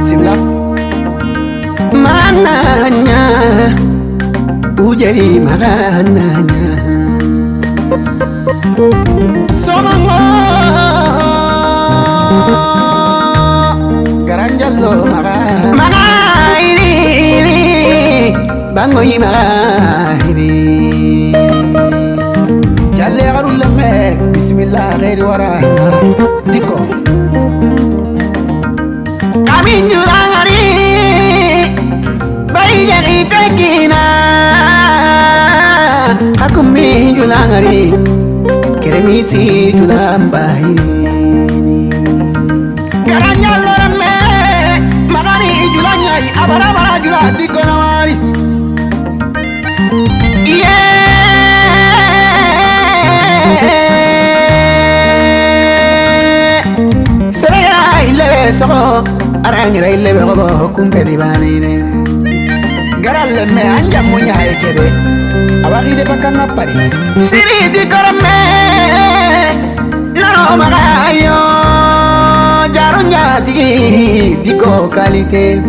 Sila. Mananya. Ujai marananya Soma mo Garanjalo mara. Mara Bango i mara iri Jalle arulame Bismillah redwara Bismillah Si isi tulambahi garanya lorame magari julanyai abara bara jula dikona mari iye serega ilebe sogo arangira ilebe gobo kumpedi banine garalle me anjamunya ekebe abagide bakanga pari. Siridi korame naro magayo jarunya tigi diko kalite.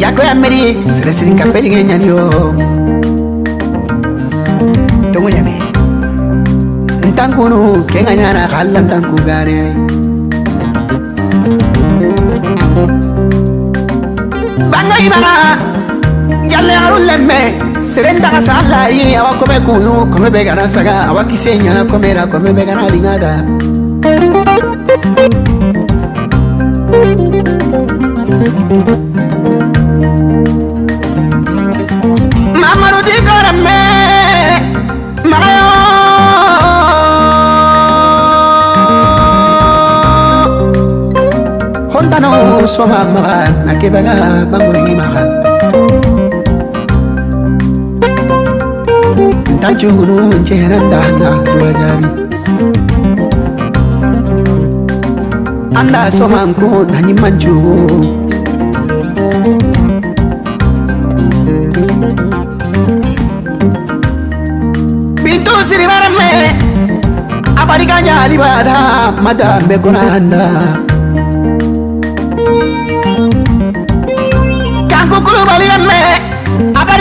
Jako ya meri sere siri kapeli ngenyanyo tongo nyame ntankunu kenga nyana kalla ntanku gane. Banga imaga jalle garu serenda ka sala yi awa kome kunu kome be gana saga awa kise nyana kome ra kome be gana lingada Mamaru di korame Magayo Honda no soma maga Nakibaga maga Ntanchu gunu nchera ndanga Dua jabi Anda soma nko nanyi manchu Bintu siri barame Abariganya alibada Madame konanda Kanku kulu balirame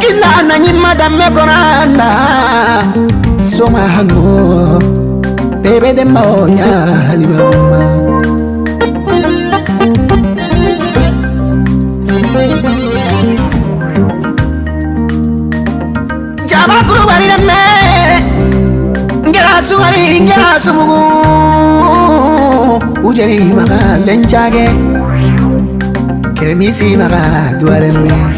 kila ananyima damme konanda soma hango bebe de maonya halibama jaba kurubari me ngira sugari ngira sumugu. Ujeri maga lenjage. Kremisi maga duaremme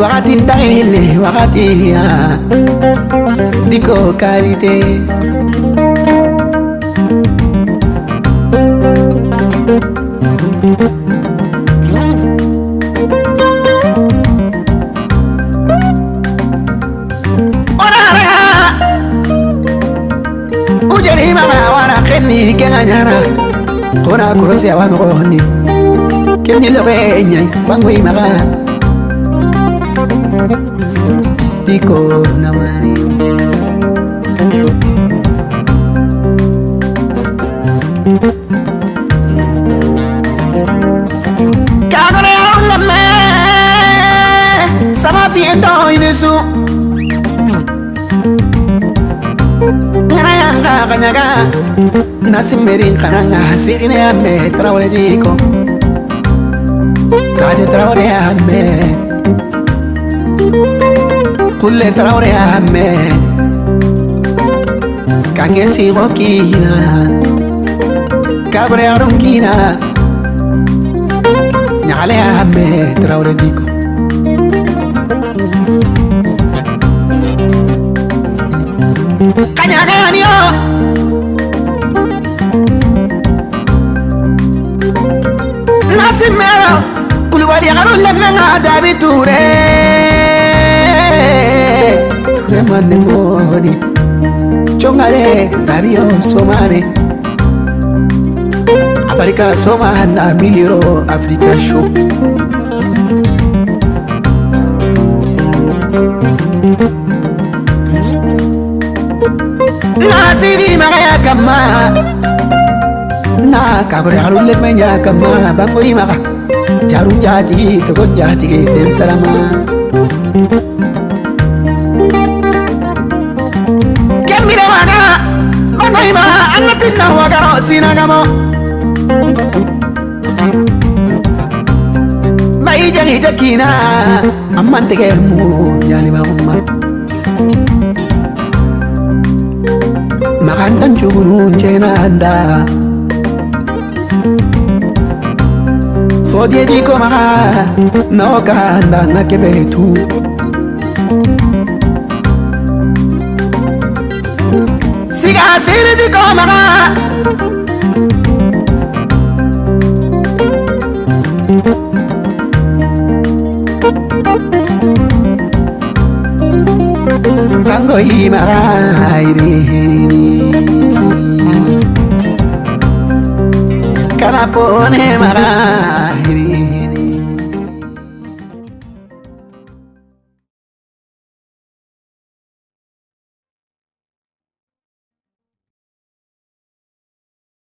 Wakati ndahili wakati ya. Diko kalite. Keni kenga nyara. Kona kurosi awan rohni Keni lobe nyai bangui mama tico nawari kagore ulame sama fiento inesu ngarayanga kanyaga nasimberin kananga sigine ame trawle diko Sadio Traore Thank kule traure ame Kake zigokina Kabre aronkina Nale ame traure diko Kanyaganio Nasimero Kulubali agarulle menga David Ture mane moni chongare dabi somare abarika soma na miliro afrika show nasiri magaya kama na kabure harulle menya kama bangoi maga jarum jati togon jati den salama maga annatinna wagaro sinagamo bai jangi takina amman tege mu nyali ma umma makantan chubunun chena anda. Fodie diko maka noka anda ngakebetu sigaa sirdi koo maqaa. Fangoyi maqaa irihini. Kana poone maqaa.